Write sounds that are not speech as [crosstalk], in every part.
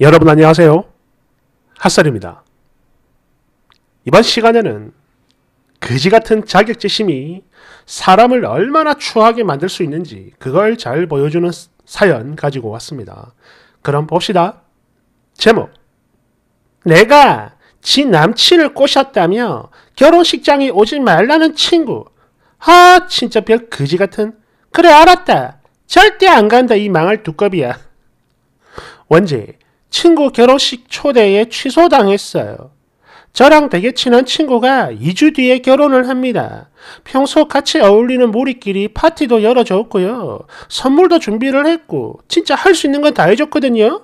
여러분 안녕하세요. 핫살입니다. 이번 시간에는 그지 같은 자격지심이 사람을 얼마나 추하게 만들 수 있는지 그걸 잘 보여주는 사연 가지고 왔습니다. 그럼 봅시다. 제목 내가 지 남친을 꼬셨다며 결혼식장에 오지 말라는 친구 하 진짜 별 그지 같은 그래 알았다 절대 안 간다 이 망할 두꺼비야 [laughs] 원제 친구 결혼식 초대에 취소당했어요. 저랑 되게 친한 친구가 2주 뒤에 결혼을 합니다. 평소 같이 어울리는 무리끼리 파티도 열어줬고요. 선물도 준비를 했고 진짜 할 수 있는 건 다 해줬거든요.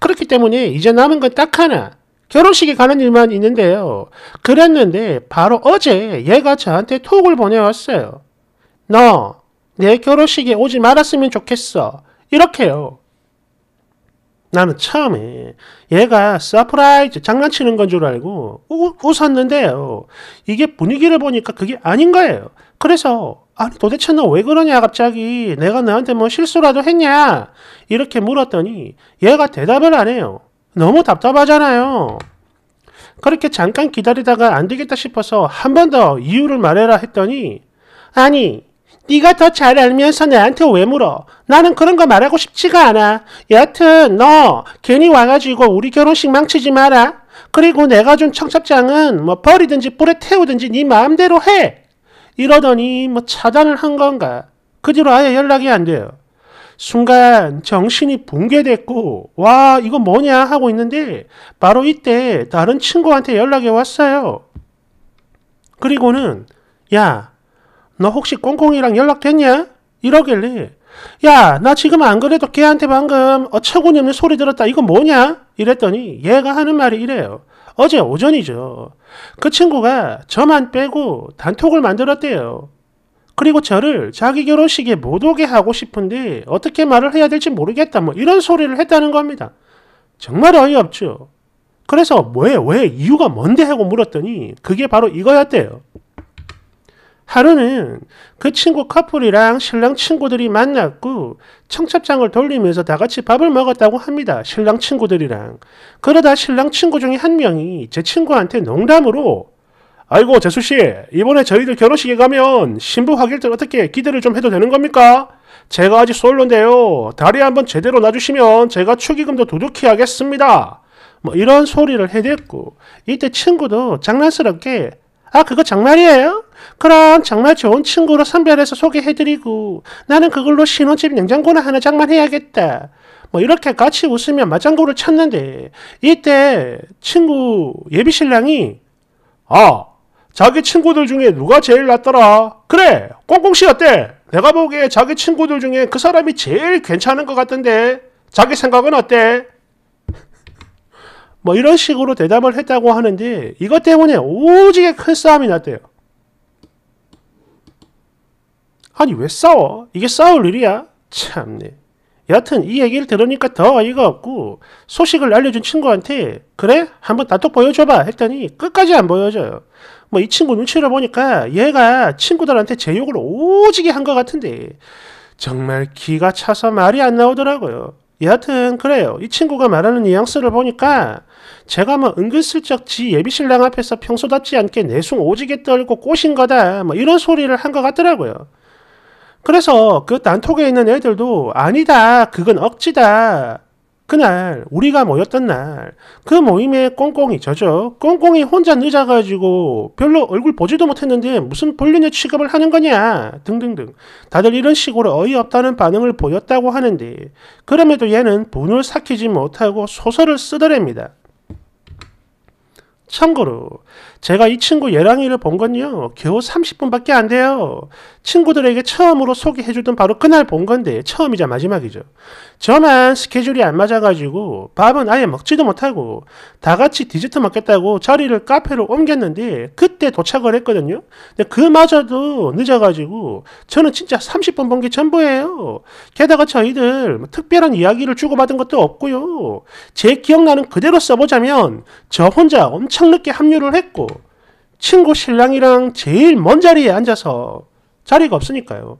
그렇기 때문에 이제 남은 건 딱 하나. 결혼식에 가는 일만 있는데요. 그랬는데 바로 어제 얘가 저한테 톡을 보내왔어요. 너 내 결혼식에 오지 말았으면 좋겠어. 이렇게요. 나는 처음에 얘가 서프라이즈 장난치는 건 줄 알고 우, 웃었는데요. 이게 분위기를 보니까 그게 아닌 거예요. 그래서 아니 도대체 너 왜 그러냐 갑자기 내가 너한테 뭐 실수라도 했냐 이렇게 물었더니 얘가 대답을 안 해요. 너무 답답하잖아요. 그렇게 잠깐 기다리다가 안 되겠다 싶어서 한 번 더 이유를 말해라 했더니 아니 네가 더 잘 알면서 나한테 왜 물어? 나는 그런 거 말하고 싶지가 않아. 여하튼 너 괜히 와가지고 우리 결혼식 망치지 마라. 그리고 내가 준 청첩장은 뭐 버리든지 불에 태우든지 네 마음대로 해. 이러더니 뭐 차단을 한 건가. 그 뒤로 아예 연락이 안 돼요. 순간 정신이 붕괴됐고 와 이거 뭐냐 하고 있는데 바로 이때 다른 친구한테 연락이 왔어요. 그리고는 야 너 혹시 꽁꽁이랑 연락됐냐? 이러길래 야, 나 지금 안 그래도 걔한테 방금 어처구니 없는 소리 들었다. 이거 뭐냐? 이랬더니 얘가 하는 말이 이래요. 어제 오전이죠. 그 친구가 저만 빼고 단톡을 만들었대요. 그리고 저를 자기 결혼식에 못 오게 하고 싶은데 어떻게 말을 해야 될지 모르겠다. 뭐 이런 소리를 했다는 겁니다. 정말 어이없죠. 그래서 왜, 왜, 이유가 뭔데 하고 물었더니 그게 바로 이거였대요. 하루는 그 친구 커플이랑 신랑 친구들이 만났고 청첩장을 돌리면서 다 같이 밥을 먹었다고 합니다. 신랑 친구들이랑. 그러다 신랑 친구 중에 한 명이 제 친구한테 농담으로 아이고 재수 씨 이번에 저희들 결혼식에 가면 신부 확일들 어떻게 기대를 좀 해도 되는 겁니까? 제가 아직 솔로인데요. 다리 한번 제대로 놔주시면 제가 축의금도 두둑히 하겠습니다. 뭐 이런 소리를 해댔고 이때 친구도 장난스럽게 아, 그거 정말이에요? 그럼 정말 좋은 친구로 선별해서 소개해드리고 나는 그걸로 신혼집 냉장고나 하나 장만해야겠다. 뭐 이렇게 같이 웃으며 맞장구를 쳤는데 이때 친구 예비신랑이 아 자기 친구들 중에 누가 제일 낫더라? 그래 꽁꽁씨 어때? 내가 보기에 자기 친구들 중에 그 사람이 제일 괜찮은 것 같던데 자기 생각은 어때? 뭐 이런 식으로 대답을 했다고 하는데 이것 때문에 오지게 큰 싸움이 났대요. 아니 왜 싸워? 이게 싸울 일이야? 참네. 여하튼 이 얘기를 들으니까 더 어이가 없고 소식을 알려준 친구한테 그래? 한번 나톡 보여줘봐 했더니 끝까지 안 보여줘요. 뭐 이 친구 눈치를 보니까 얘가 친구들한테 제 욕을 오지게 한 것 같은데 정말 기가 차서 말이 안 나오더라고요. 여하튼 그래요. 이 친구가 말하는 뉘앙스를 보니까 제가 뭐 은근슬쩍 지 예비신랑 앞에서 평소답지 않게 내숭 오지게 떨고 꼬신 거다 뭐 이런 소리를 한 것 같더라고요. 그래서 그 단톡에 있는 애들도 아니다 그건 억지다 그날 우리가 모였던 날 그 모임에 꽁꽁이 저죠 꽁꽁이 혼자 늦어가지고 별로 얼굴 보지도 못했는데 무슨 불륜의 취급을 하는 거냐 등등등 다들 이런 식으로 어이없다는 반응을 보였다고 하는데 그럼에도 얘는 분을 삭히지 못하고 소설을 쓰더랍니다. 참고로 제가 이 친구 예랑이를 본 건요 겨우 30분밖에 안 돼요. 친구들에게 처음으로 소개해주던 바로 그날 본 건데 처음이자 마지막이죠. 저만 스케줄이 안 맞아가지고 밥은 아예 먹지도 못하고 다 같이 디저트 먹겠다고 자리를 카페로 옮겼는데 그때 도착을 했거든요. 근데 그마저도 늦어가지고 저는 진짜 30분 본 게 전부예요. 게다가 저희들 뭐 특별한 이야기를 주고받은 것도 없고요. 제 기억나는 그대로 써보자면 저 혼자 엄청 늦게 합류를 했고 친구 신랑이랑 제일 먼 자리에 앉아서 자리가 없으니까요.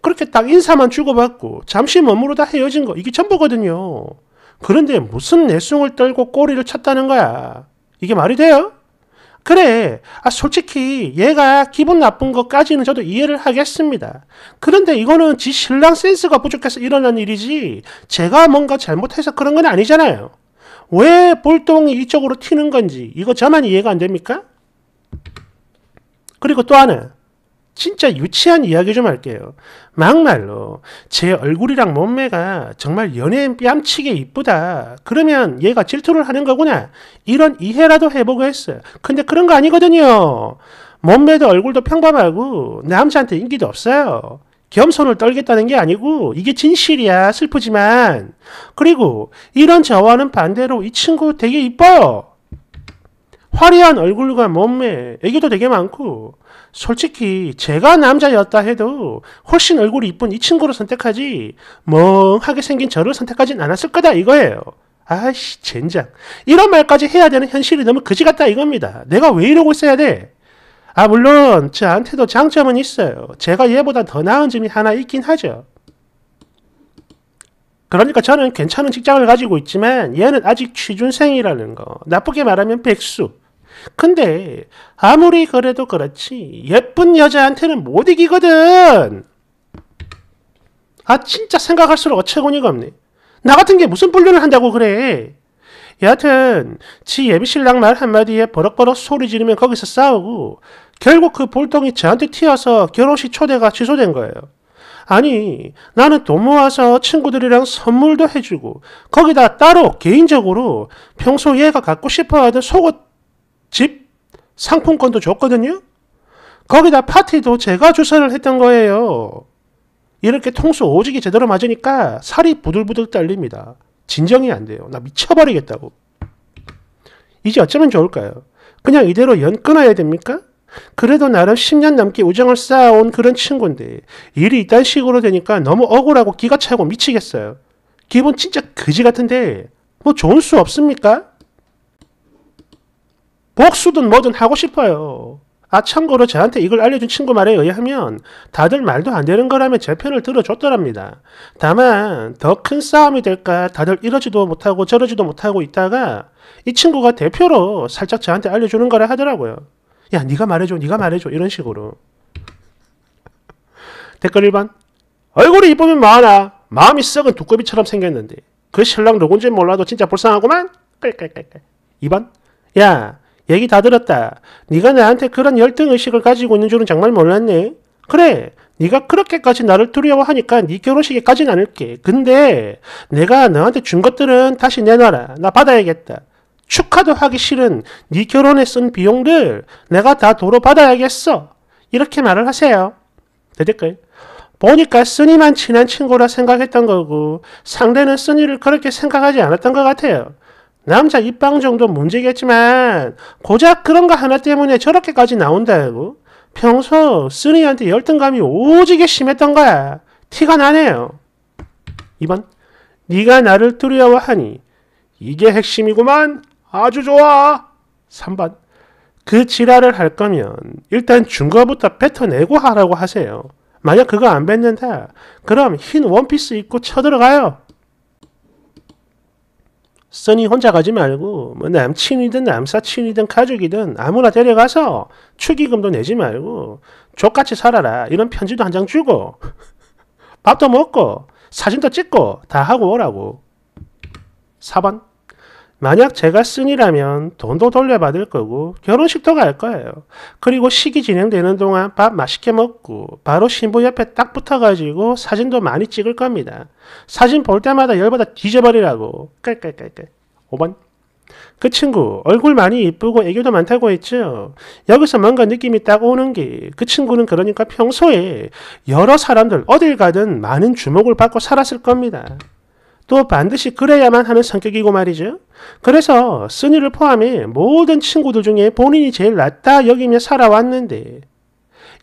그렇게 딱 인사만 주고받고 잠시 머무르다 헤어진 거 이게 전부거든요. 그런데 무슨 내숭을 떨고 꼬리를 쳤다는 거야. 이게 말이 돼요? 그래, 아, 솔직히 얘가 기분 나쁜 것까지는 저도 이해를 하겠습니다. 그런데 이거는 지 신랑 센스가 부족해서 일어난 일이지, 제가 뭔가 잘못해서 그런 건 아니잖아요. 왜 볼똥이 이쪽으로 튀는 건지, 이거 저만 이해가 안 됩니까? 그리고 또 하나, 진짜 유치한 이야기 좀 할게요. 막말로 제 얼굴이랑 몸매가 정말 연예인 뺨치게 이쁘다. 그러면 얘가 질투를 하는 거구나. 이런 이해라도 해보고 했어요. 근데 그런 거 아니거든요. 몸매도 얼굴도 평범하고 남자한테 인기도 없어요. 겸손을 떨겠다는 게 아니고 이게 진실이야. 슬프지만. 그리고 이런 저와는 반대로 이 친구 되게 이뻐요. 화려한 얼굴과 몸매, 애기도 되게 많고 솔직히 제가 남자였다 해도 훨씬 얼굴이 이쁜 이 친구를 선택하지 멍하게 생긴 저를 선택하진 않았을 거다 이거예요. 아이씨 젠장. 이런 말까지 해야 되는 현실이 너무 그지 같다 이겁니다. 내가 왜 이러고 있어야 돼? 아 물론 저한테도 장점은 있어요. 제가 얘보다 더 나은 점이 하나 있긴 하죠. 그러니까 저는 괜찮은 직장을 가지고 있지만 얘는 아직 취준생이라는 거. 나쁘게 말하면 백수. 근데 아무리 그래도 그렇지 예쁜 여자한테는 못 이기거든. 아 진짜 생각할수록 어처구니가 없네. 나 같은 게 무슨 분류를 한다고 그래. 여하튼 지 예비신랑 말 한마디에 버럭버럭 소리 지르면 거기서 싸우고 결국 그 볼통이 저한테 튀어서 결혼식 초대가 취소된 거예요. 아니 나는 돈 모아서 친구들이랑 선물도 해주고 거기다 따로 개인적으로 평소 얘가 갖고 싶어 하던 속옷 집 상품권도 줬거든요. 거기다 파티도 제가 주선을 했던 거예요. 이렇게 통수 오지게 제대로 맞으니까 살이 부들부들 떨립니다. 진정이 안 돼요. 나 미쳐버리겠다고. 이제 어쩌면 좋을까요? 그냥 이대로 연 끊어야 됩니까? 그래도 나름 10년 넘게 우정을 쌓아온 그런 친구인데 일이 이딴 식으로 되니까 너무 억울하고 기가 차고 미치겠어요. 기분 진짜 그지 같은데 뭐 좋은 수 없습니까? 복수든 뭐든 하고 싶어요. 아 참고로 저한테 이걸 알려준 친구 말에 의하면 다들 말도 안 되는 거라면 제 편을 들어줬더랍니다. 다만 더 큰 싸움이 될까 다들 이러지도 못하고 저러지도 못하고 있다가 이 친구가 대표로 살짝 저한테 알려주는 거라 하더라고요. 야 네가 말해줘 네가 말해줘 이런 식으로. 댓글 1번 얼굴이 이쁘면 뭐하나 마음이 썩은 두꺼비처럼 생겼는데 그 신랑 누군지 몰라도 진짜 불쌍하구만 깔깔깔깔 2번 야 얘기 다 들었다. 네가 나한테 그런 열등의식을 가지고 있는 줄은 정말 몰랐네. 그래. 네가 그렇게까지 나를 두려워하니까 네 결혼식에 가진 않을게. 근데 내가 너한테 준 것들은 다시 내놔라. 나 받아야겠다. 축하도 하기 싫은 네 결혼에 쓴 비용들 내가 다 도로 받아야겠어. 이렇게 말을 하세요. 대댓글. 보니까 쓰니만 친한 친구라 생각했던 거고 상대는 쓰니를 그렇게 생각하지 않았던 것 같아요. 남자 입방 정도 문제겠지만 고작 그런 거 하나 때문에 저렇게까지 나온다고? 평소 쓰니한테 열등감이 오지게 심했던 거야. 티가 나네요. 2번 네가 나를 두려워하니 이게 핵심이구만. 아주 좋아. 3번 그 지랄을 할 거면 일단 준거부터 뱉어내고 하라고 하세요. 만약 그거 안 뱉는다. 그럼 흰 원피스 입고 쳐들어가요. 써니 혼자 가지 말고 뭐 남친이든 남사친이든 가족이든 아무나 데려가서 축의금도 내지 말고 족같이 살아라 이런 편지도 한 장 주고 [laughs] 밥도 먹고 사진도 찍고 다 하고 오라고 4번 만약 제가 쓴이라면 돈도 돌려받을 거고 결혼식도 갈 거예요. 그리고 식이 진행되는 동안 밥 맛있게 먹고 바로 신부 옆에 딱 붙어가지고 사진도 많이 찍을 겁니다. 사진 볼 때마다 열받아 뒤져버리라고. 깔깔깔깔. 5번. 그 친구 얼굴 많이 이쁘고 애교도 많다고 했죠. 여기서 뭔가 느낌이 딱 오는 게 그 친구는 그러니까 평소에 여러 사람들 어딜 가든 많은 주목을 받고 살았을 겁니다. 또 반드시 그래야만 하는 성격이고 말이죠. 그래서 쓴이를 포함해 모든 친구들 중에 본인이 제일 낫다 여기며 살아왔는데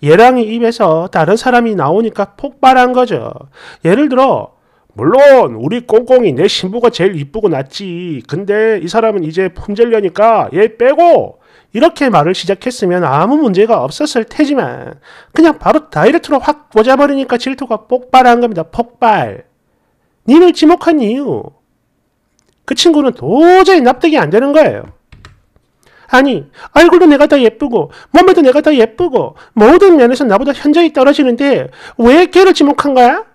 얘랑이 입에서 다른 사람이 나오니까 폭발한 거죠. 예를 들어 물론 우리 꽁꽁이 내 신부가 제일 이쁘고 낫지. 근데 이 사람은 이제 품절려니까 얘 빼고 이렇게 말을 시작했으면 아무 문제가 없었을 테지만 그냥 바로 다이렉트로 확 꽂아버리니까 질투가 폭발한 겁니다. 폭발. 님을 지목한 이유. 그 친구는 도저히 납득이 안 되는 거예요. 아니, 얼굴도 내가 더 예쁘고, 몸매도 내가 더 예쁘고, 모든 면에서 나보다 현저히 떨어지는데, 왜 걔를 지목한 거야?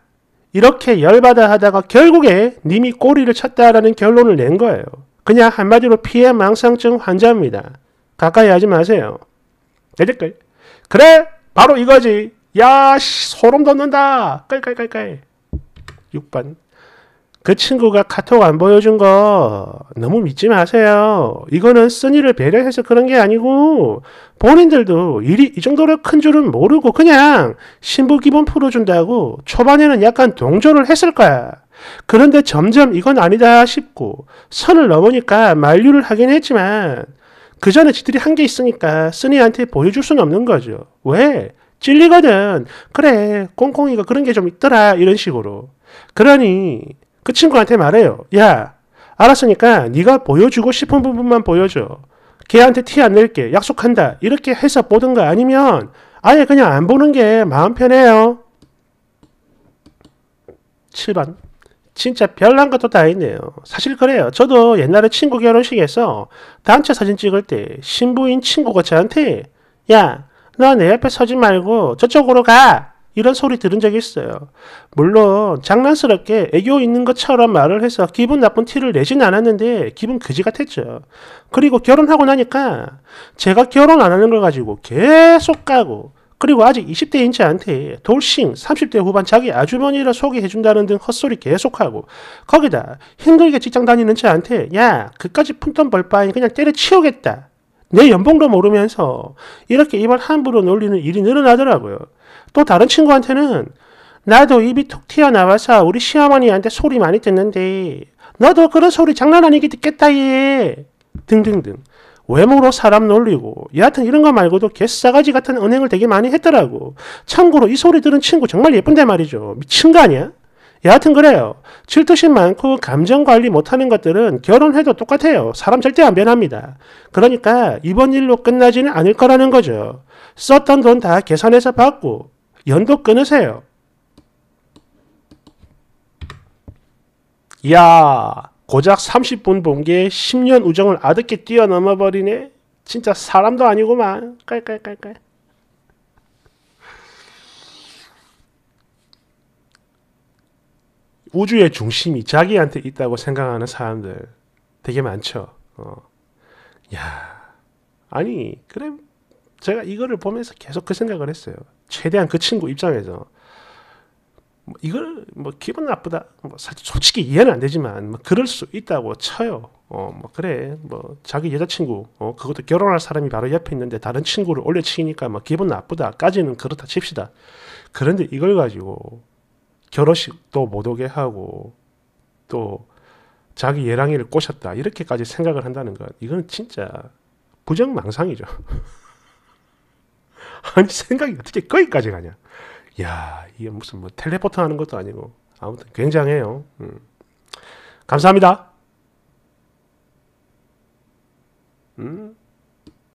이렇게 열받아 하다가 결국에 님이 꼬리를 쳤다라는 결론을 낸 거예요. 그냥 한마디로 피해 망상증 환자입니다. 가까이 하지 마세요. 내 댓글. 그래, 바로 이거지. 야, 씨, 소름 돋는다. 깔깔깔깔. 6번. 그 친구가 카톡 안 보여준 거 너무 믿지 마세요. 이거는 쓴이를 배려해서 그런 게 아니고 본인들도 일이 이 정도로 큰 줄은 모르고 그냥 신부 기본 풀어준다고 초반에는 약간 동조를 했을 거야. 그런데 점점 이건 아니다 싶고 선을 넘으니까 만류를 하긴 했지만 그 전에 지들이 한 게 있으니까 쓴이한테 보여줄 수는 없는 거죠. 왜? 찔리거든. 그래, 꽁꽁이가 그런 게 좀 있더라. 이런 식으로. 그러니 그 친구한테 말해요. 야, 알았으니까 네가 보여주고 싶은 부분만 보여줘. 걔한테 티 안 낼게. 약속한다. 이렇게 해서 보든가 아니면 아예 그냥 안 보는 게 마음 편해요. 7번. 진짜 별난 것도 다 있네요. 사실 그래요. 저도 옛날에 친구 결혼식에서 단체 사진 찍을 때 신부인 친구가 저한테 야, 너 내 옆에 서지 말고 저쪽으로 가. 이런 소리 들은 적이 있어요. 물론 장난스럽게 애교 있는 것처럼 말을 해서 기분 나쁜 티를 내진 않았는데 기분 그지 같았죠. 그리고 결혼하고 나니까 제가 결혼 안 하는 걸 가지고 계속 까고 그리고 아직 20대인 저한테 돌싱 30대 후반 자기 아주머니를 소개해준다는 등 헛소리 계속하고 거기다 힘들게 직장 다니는 저한테 야 그까지 푼돈 벌 바엔 그냥 때려치우겠다. 내 연봉도 모르면서 이렇게 입을 함부로 놀리는 일이 늘어나더라고요. 또 다른 친구한테는 나도 입이 툭 튀어나와서 우리 시어머니한테 소리 많이 듣는데 너도 그런 소리 장난 아니게 듣겠다 얘 등등등 외모로 사람 놀리고 여하튼 이런 거 말고도 개싸가지 같은 은행을 되게 많이 했더라고 참고로 이 소리 들은 친구 정말 예쁜데 말이죠 미친 거 아니야? 여하튼 그래요 질투심 많고 감정 관리 못하는 것들은 결혼해도 똑같아요 사람 절대 안 변합니다 그러니까 이번 일로 끝나지는 않을 거라는 거죠 썼던 돈 다 계산해서 받고 연도 끊으세요. 야 고작 30분 본 게 10년 우정을 아득게 뛰어넘어 버리네. 진짜 사람도 아니구만. 깔깔깔깔. 우주의 중심이 자기한테 있다고 생각하는 사람들 되게 많죠. 어. 야, 아니 그래 제가 이거를 보면서 계속 그 생각을 했어요. 최대한 그 친구 입장에서 뭐 이걸 뭐 기분 나쁘다 뭐 솔직히 이해는 안 되지만 뭐 그럴 수 있다고 쳐요. 어 뭐 그래 뭐 자기 여자친구 어 그것도 결혼할 사람이 바로 옆에 있는데 다른 친구를 올려치니까 뭐 기분 나쁘다까지는 그렇다 칩시다. 그런데 이걸 가지고 결혼식도 못 오게 하고 또 자기 예랑이를 꼬셨다 이렇게까지 생각을 한다는 것 이거는 진짜 부정망상이죠. [laughs] 아니 생각이 어떻게 거기까지 가냐? 야 이게 무슨 뭐 텔레포트 하는 것도 아니고 아무튼 굉장해요. 음. 감사합니다. 음.